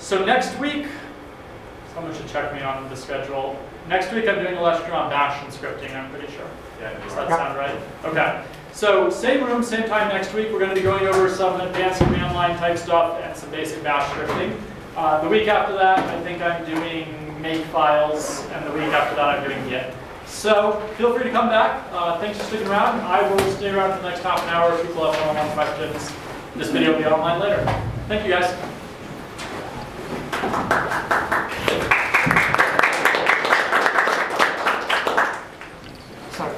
So next week, someone should check me on the schedule. Next week, I'm doing a lecture on Bash and scripting, I'm pretty sure. Yeah, does that sound right? Okay. So same room, same time next week. We're going to be going over some advanced command line type stuff and some basic Bash scripting. Uh, the week after that, I think I'm doing make files, and the week after that, I'm doing Git. So feel free to come back. Uh, thanks for sticking around. I will stay around for the next half an hour if people have one-on-one questions. This video will be online later. Thank you, guys. Sorry.